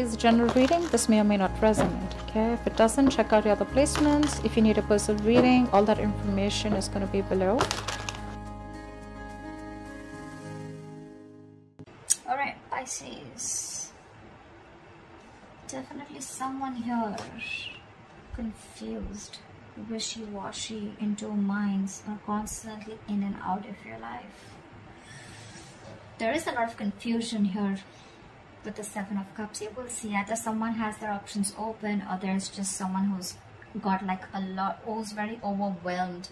is general reading. This may or may not resonate. Okay, if it doesn't, check out your other placements. If you need a personal reading, all that information is going to be below. Alright, Pisces. Definitely someone here confused, wishy washy, into minds, are constantly in and out of your life. There is a lot of confusion here with the Seven of Cups. You will see either someone has their options open or there's just someone who's got like a lot, who's very overwhelmed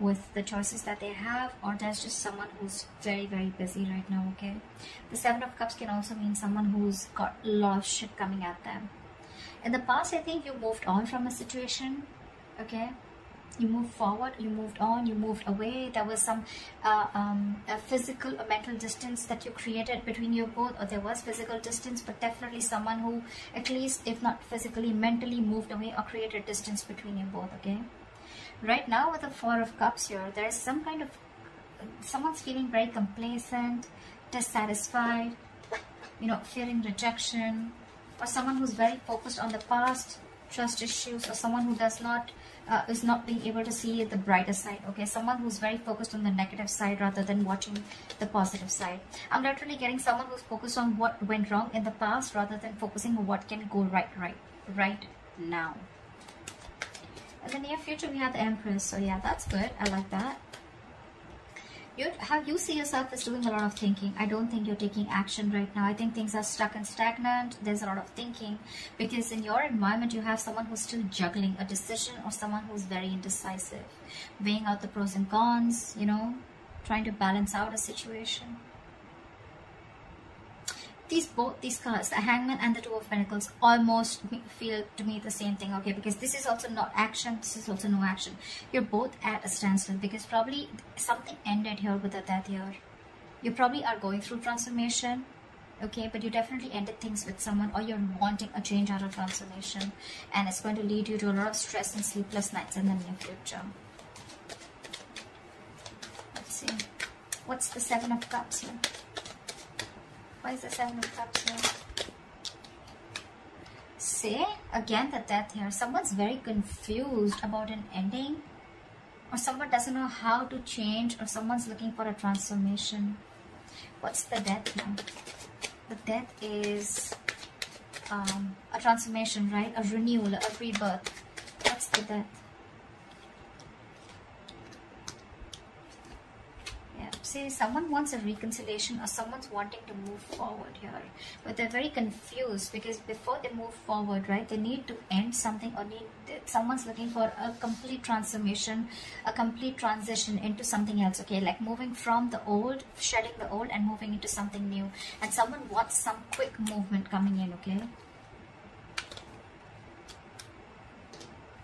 with the choices that they have or there's just someone who's very very busy right now okay the seven of cups can also mean someone who's got a lot of shit coming at them in the past i think you moved on from a situation okay you moved forward you moved on you moved away. There was some uh, um, physical or mental distance that you created between you both or there was physical distance but definitely someone who at least if not physically mentally moved away or created distance between you both okay? Right now with the four of cups here there's some kind of someone's feeling very complacent dissatisfied you know fearing rejection or someone who's very focused on the past trust issues or someone who does not uh, is not being able to see the brighter side okay? Someone who's very focused on the negative side rather than watching the positive side. I'm literally getting someone who's focused on what went wrong in the past rather than focusing on what can go right right right now. In the near future we have the empress. So yeah that's good. I like that you how you see yourself as doing a lot of thinking? I don't think you're taking action right now. I think things are stuck and stagnant. There's a lot of thinking. Because in your environment you have someone who's still juggling a decision or someone who's very indecisive weighing out the pros and cons you know trying to balance out a situation these both these cards the hangman and the two of pentacles almost feel to me the same thing okay? Because this is also not action this is also no action. You're both at a standstill because probably something ended here with the death here. You probably are going through transformation okay? But you definitely ended things with someone or you're wanting a change out of transformation and it's going to lead you to a lot of stress and sleepless nights in the near future. Let's see. What's the seven of cups here why is the Seven of Cups here? Say again the death here. Someone's very confused about an ending or someone doesn't know how to change or someone's looking for a transformation. What's the death here? The death is um, a transformation, right? A renewal, a rebirth. What's the death? Say someone wants a reconciliation or someone's wanting to move forward here. But they're very confused because before they move forward right they need to end something or need someone's looking for a complete transformation a complete transition into something else okay? Like moving from the old shedding the old and moving into something new. And someone wants some quick movement coming in okay?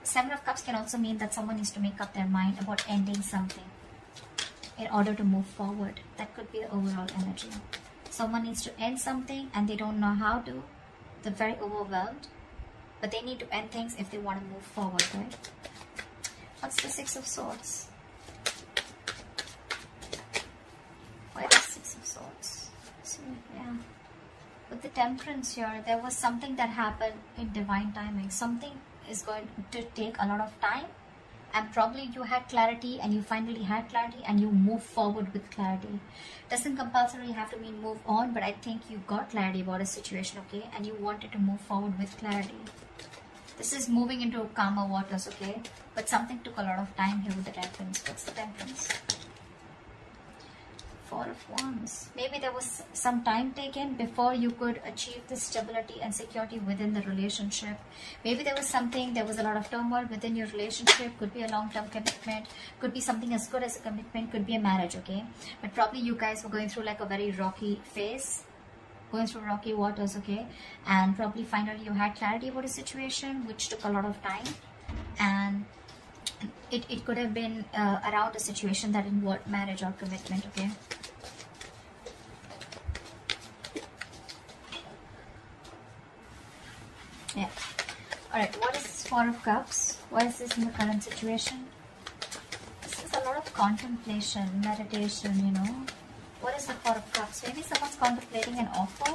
Seven of Cups can also mean that someone needs to make up their mind about ending something in order to move forward. That could be the overall energy. Someone needs to end something and they don't know how to. They're very overwhelmed. But they need to end things if they want to move forward, right? What's the Six of Swords? Why the Six of Swords? So, yeah. With the Temperance here, there was something that happened in divine timing. Something is going to take a lot of time and probably you had clarity and you finally had clarity and you move forward with clarity. Doesn't compulsorily have to mean move on but i think you got clarity about a situation okay? And you wanted to move forward with clarity. This is moving into calmer waters okay? But something took a lot of time here with the temperance. What's the temperance Four of Wands. Maybe there was some time taken before you could achieve the stability and security within the relationship. Maybe there was something, there was a lot of turmoil within your relationship. Could be a long-term commitment. Could be something as good as a commitment. Could be a marriage, okay? But probably you guys were going through like a very rocky phase going through rocky waters okay and probably finally you had clarity about a situation which took a lot of time and it, it could have been uh, around a situation that involved marriage or commitment okay yeah all right what is this four of cups why is this in the current situation this is a lot of contemplation meditation you know what is the four of cups maybe someone's contemplating an offer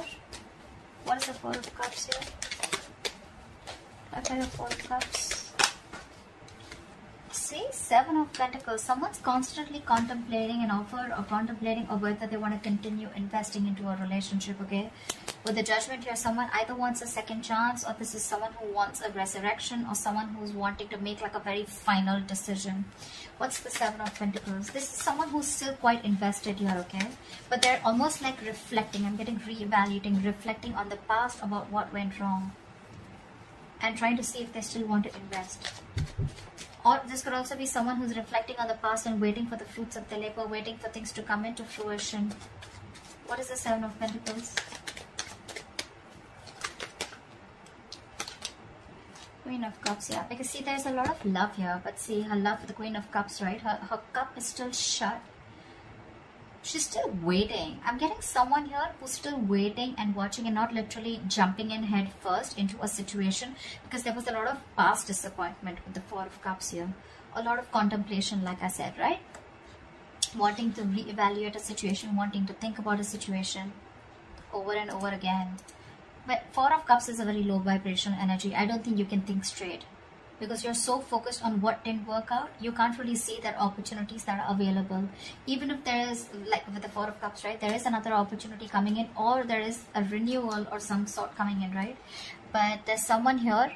What is the Four of Cups here? Okay, the Four of Cups. See, Seven of Pentacles. Someone's constantly contemplating an offer or contemplating or whether they want to continue investing into a relationship, okay? With the judgment here, someone either wants a second chance or this is someone who wants a resurrection or someone who's wanting to make like a very final decision. What's the Seven of Pentacles? This is someone who's still quite invested here, okay? But they're almost like reflecting. I'm getting re-evaluating, reflecting on the past about what went wrong and trying to see if they still want to invest. Or this could also be someone who's reflecting on the past and waiting for the fruits of the labor, waiting for things to come into fruition. What is the Seven of Pentacles? Queen of Cups, yeah. Because see, there's a lot of love here. But see, her love for the Queen of Cups, right? Her, her cup is still shut. She's still waiting. I'm getting someone here who's still waiting and watching and not literally jumping in head first into a situation because there was a lot of past disappointment with the Four of Cups here. A lot of contemplation, like I said, right? Wanting to reevaluate a situation, wanting to think about a situation over and over again. But Four of Cups is a very low vibration energy. I don't think you can think straight. Because you're so focused on what didn't work out you can't really see that opportunities that are available. Even if there is like with the four of cups right there is another opportunity coming in or there is a renewal or some sort coming in right? But there's someone here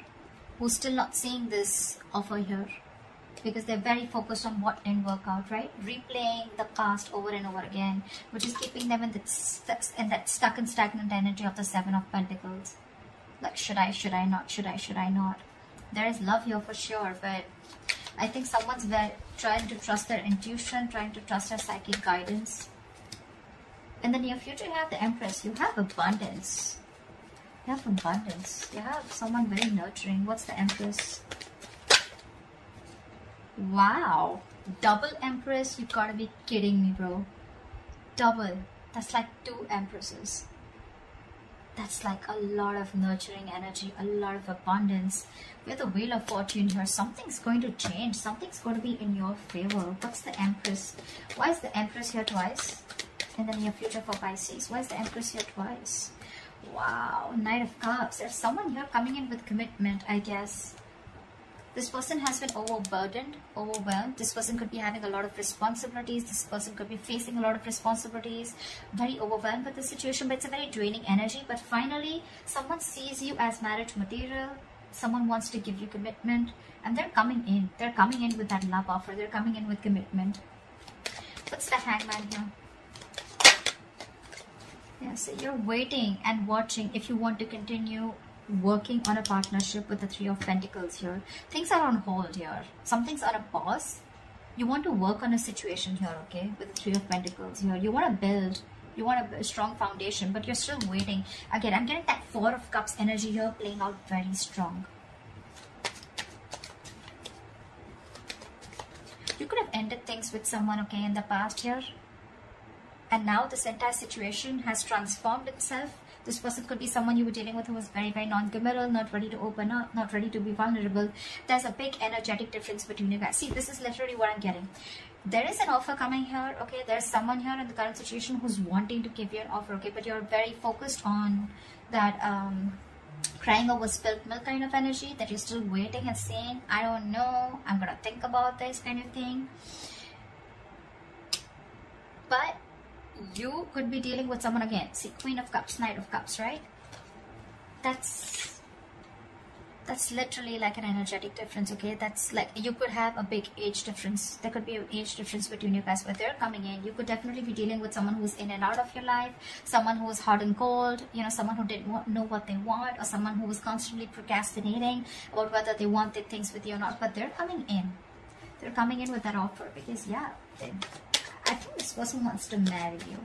who's still not seeing this offer here because they're very focused on what didn't work out, right? Replaying the past over and over again, which is keeping them in that, in that stuck and stagnant energy of the Seven of Pentacles. Like, should I, should I not, should I, should I not? there is love here for sure but I think someone's very, trying to trust their intuition trying to trust their psychic guidance in the near future you have the Empress you have abundance you have abundance you have someone very nurturing what's the Empress wow double Empress you gotta be kidding me bro double that's like two Empresses that's like a lot of nurturing energy, a lot of abundance. With the Wheel of Fortune here, something's going to change. Something's going to be in your favor. What's the Empress? Why is the Empress here twice? In the near future for Pisces. Why is the Empress here twice? Wow, Knight of Cups. There's someone here coming in with commitment, I guess. This person has been overburdened, overwhelmed. This person could be having a lot of responsibilities. This person could be facing a lot of responsibilities, very overwhelmed with the situation, but it's a very draining energy. But finally, someone sees you as marriage material. Someone wants to give you commitment and they're coming in. They're coming in with that love offer. They're coming in with commitment. What's the hangman here? Yeah, so you're waiting and watching if you want to continue working on a partnership with the Three of Pentacles here. Things are on hold here. Something's on a pause. You want to work on a situation here, okay, with the Three of Pentacles here. You want to build, you want a strong foundation, but you're still waiting. Again, I'm getting that Four of Cups energy here playing out very strong. You could have ended things with someone, okay, in the past here. And now this entire situation has transformed itself this person could be someone you were dealing with who was very, very non-committal, not ready to open up, not ready to be vulnerable. There's a big energetic difference between you guys. See, this is literally what I'm getting. There is an offer coming here, okay? There's someone here in the current situation who's wanting to give you an offer, okay? But you're very focused on that um, crying over spilled milk kind of energy that you're still waiting and saying, I don't know, I'm gonna think about this kind of thing. But you could be dealing with someone again. See queen of cups knight of cups right? That's that's literally like an energetic difference okay? That's like you could have a big age difference. There could be an age difference between you guys but they're coming in. You could definitely be dealing with someone who's in and out of your life someone who is hot and cold you know someone who didn't know what they want or someone who was constantly procrastinating about whether they wanted things with you or not but they're coming in. They're coming in with that offer because yeah they, I think this person wants to marry you.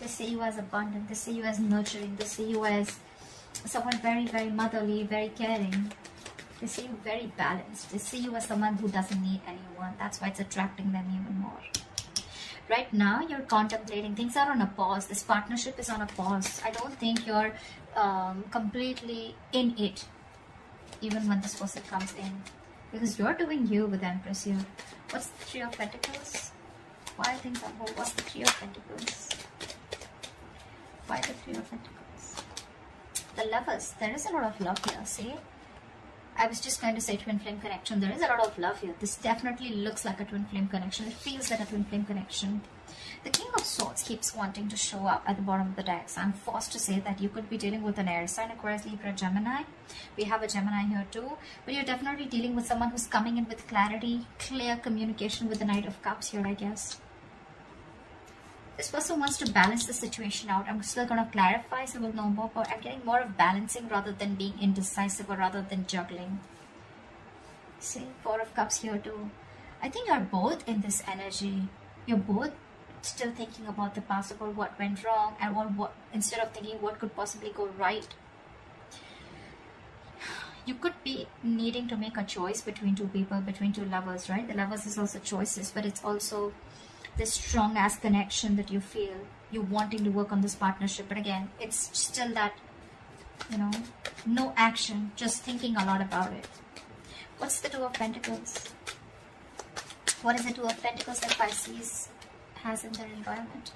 They see you as abundant. They see you as nurturing. They see you as someone very, very motherly, very caring. They see you very balanced. They see you as someone who doesn't need anyone. That's why it's attracting them even more. Right now, you're contemplating. Things are on a pause. This partnership is on a pause. I don't think you're um, completely in it, even when this person comes in. Because you're doing you with Empress here. What's the Three of Pentacles? Why things on hold? What's the Three of Pentacles? Why the Three of Pentacles? the lovers, there is a lot of love here, see? I was just going to say twin flame connection. There is a lot of love here. This definitely looks like a twin flame connection. It feels like a twin flame connection. The King of Swords keeps wanting to show up at the bottom of the deck. So I'm forced to say that you could be dealing with an air sign, Aquarius, Libra, Gemini. We have a Gemini here too. But you're definitely dealing with someone who's coming in with clarity, clear communication with the Knight of Cups here, I guess. This person wants to balance the situation out. I'm still going to clarify so we'll know more. But I'm getting more of balancing rather than being indecisive or rather than juggling. See, Four of Cups here too. I think you're both in this energy. You're both still thinking about the past about what went wrong and what, what instead of thinking what could possibly go right you could be needing to make a choice between two people between two lovers right the lovers is also choices but it's also this strong ass connection that you feel you wanting to work on this partnership but again it's still that you know no action just thinking a lot about it what's the two of pentacles what is the two of pentacles that pisces has in their environment.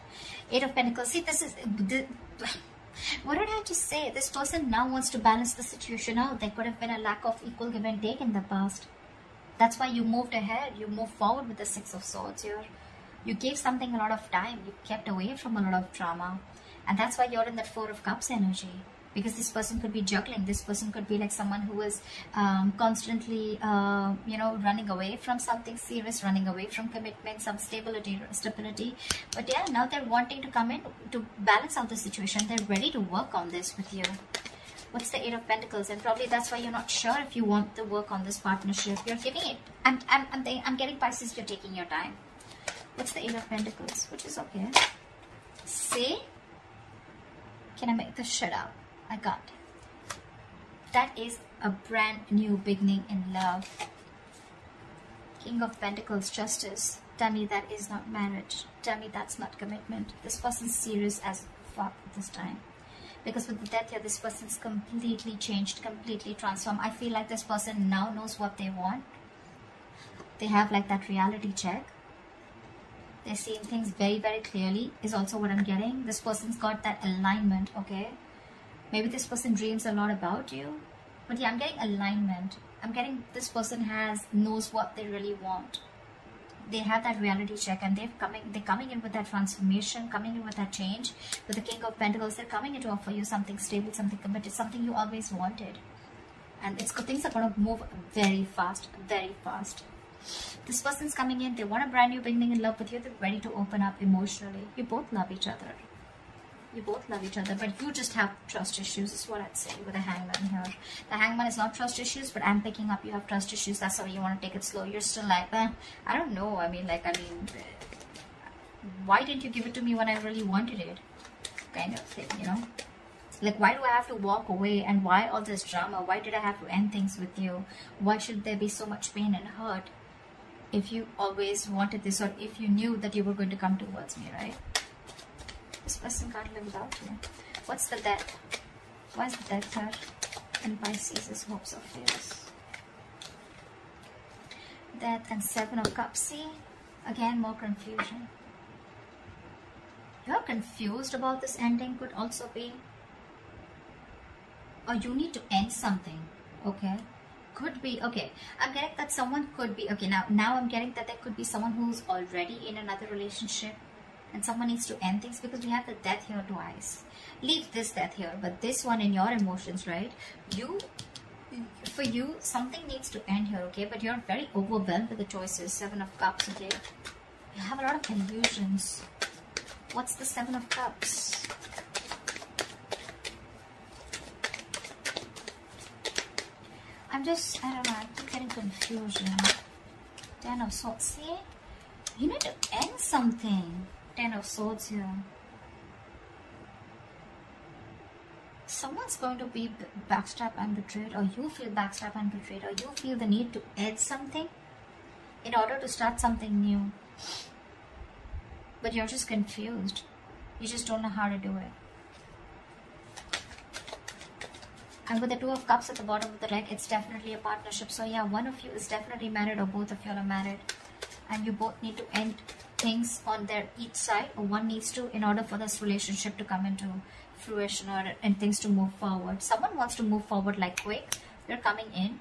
Eight of Pentacles. See, this is... The, what did I just say? This person now wants to balance the situation out. There could have been a lack of equal give and take in the past. That's why you moved ahead. You moved forward with the Six of Swords here. You gave something a lot of time. You kept away from a lot of drama. And that's why you're in that Four of Cups energy. Because this person could be juggling. This person could be like someone who is um, constantly uh, you know running away from something serious running away from commitment some stability stability. But yeah now they're wanting to come in to balance out the situation. They're ready to work on this with you. What's the eight of pentacles? And probably that's why you're not sure if you want to work on this partnership. You're giving it. I'm i'm i'm, I'm getting pisces. You're taking your time what's the eight of pentacles which is okay say can i make this shut up I got. That is a brand new beginning in love. King of Pentacles, Justice. Tell me that is not marriage. Tell me that's not commitment. This person's serious as fuck this time. Because with the death here, this person's completely changed, completely transformed. I feel like this person now knows what they want. They have like that reality check. They're seeing things very, very clearly is also what I'm getting. This person's got that alignment, okay? Maybe this person dreams a lot about you. But yeah, I'm getting alignment. I'm getting this person has knows what they really want. They have that reality check and they're coming they're coming in with that transformation, coming in with that change. With the King of Pentacles, they're coming in to offer you something stable, something committed, something you always wanted. And it's things are gonna move very fast, very fast. This person's coming in, they want a brand new beginning in love with you, they're ready to open up emotionally. You both love each other. You both love each other but you just have trust issues is what i'd say with the hangman here. The hangman is not trust issues but i'm picking up you have trust issues that's why you want to take it slow. You're still like eh, i don't know i mean like i mean why didn't you give it to me when i really wanted it? Kind of thing you know? Like why do i have to walk away and why all this drama? Why did i have to end things with you? Why should there be so much pain and hurt if you always wanted this or if you knew that you were going to come towards me right this person can't live without you. What's the death? Why is the death here? And Pisces' hopes of fears. Death and Seven of Cups. See? Again, more confusion. You're confused about this ending could also be. Or you need to end something. Okay? Could be. Okay. I'm getting that someone could be. Okay, now, now I'm getting that there could be someone who's already in another relationship and someone needs to end things because we have the death here twice leave this death here but this one in your emotions right you for you something needs to end here okay but you're very overwhelmed with the choices seven of cups okay you have a lot of confusions what's the seven of cups I'm just, I don't know, I'm getting confusion. Ten of Swords. See? You need to end something. Ten of Swords here. Someone's going to be backstabbed and betrayed or you feel backstabbed and betrayed or you feel the need to add something in order to start something new. But you're just confused. You just don't know how to do it. And with the Two of Cups at the bottom of the deck, it's definitely a partnership. So yeah, one of you is definitely married or both of you are married. And you both need to end things on their each side or one needs to in order for this relationship to come into fruition or and things to move forward. Someone wants to move forward like quick. They're coming in.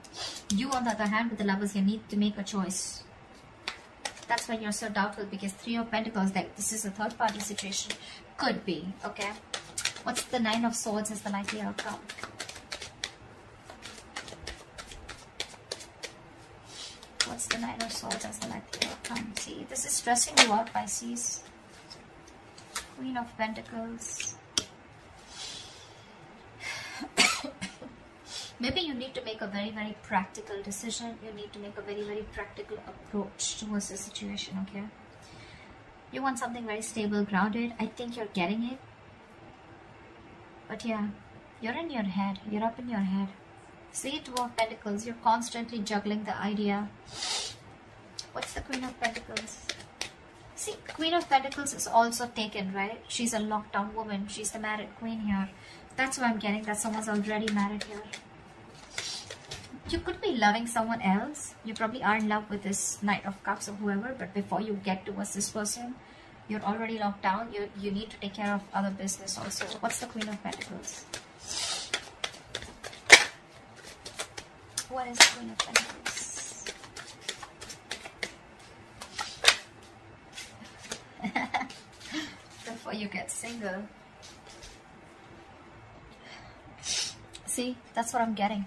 You, on the other hand, with the lovers, you need to make a choice. That's why you're so doubtful because Three of Pentacles, like this is a third party situation. Could be, okay? What's the Nine of Swords as the likely outcome? What's the Nine of Swords as the likely outcome? See, this is stressing you out, Pisces. Queen of Pentacles. Maybe you need to make a very, very practical decision. You need to make a very, very practical approach towards the situation, okay? You want something very stable, grounded. I think you're getting it. But yeah, you're in your head. You're up in your head. See, Two of Pentacles. You're constantly juggling the idea. What's the Queen of Pentacles? See, Queen of Pentacles is also taken, right? She's a lockdown woman. She's the married queen here. That's what I'm getting, that someone's already married here. You could be loving someone else. You probably are in love with this Knight of Cups or whoever, but before you get towards this person, you're already locked down. You, you need to take care of other business also. What's the Queen of Pentacles? What is Queen of Pentacles? before you get single. See, that's what I'm getting.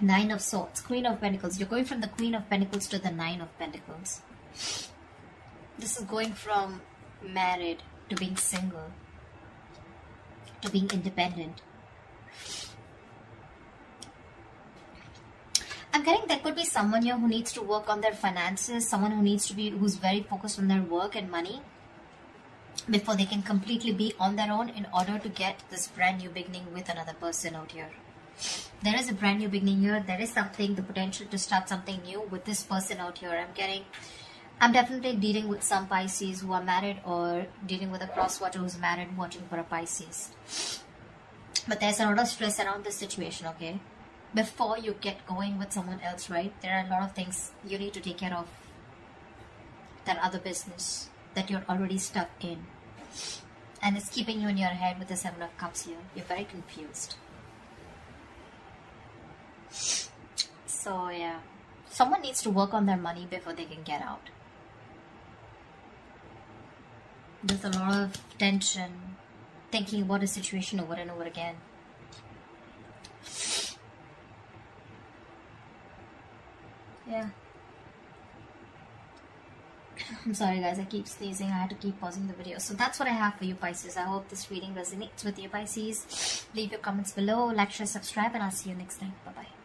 Nine of Swords, Queen of Pentacles. You're going from the Queen of Pentacles to the Nine of Pentacles. This is going from married to being single to being independent. I'm getting there could be someone here who needs to work on their finances, someone who needs to be, who's very focused on their work and money before they can completely be on their own in order to get this brand new beginning with another person out here. There is a brand new beginning here. There is something, the potential to start something new with this person out here. I'm getting, I'm definitely dealing with some Pisces who are married or dealing with a crosswater who's married watching for a Pisces. But there's a lot of stress around this situation, okay? Before you get going with someone else, right? There are a lot of things you need to take care of. That other business that you're already stuck in. And it's keeping you in your head with the Seven of Cups here. You're very confused. So yeah, someone needs to work on their money before they can get out. There's a lot of tension, thinking about a situation over and over again. Yeah. I'm sorry guys, I keep sneezing. I had to keep pausing the video. So that's what I have for you Pisces. I hope this reading resonates with you Pisces. Leave your comments below, like, share, subscribe and I'll see you next time. Bye-bye.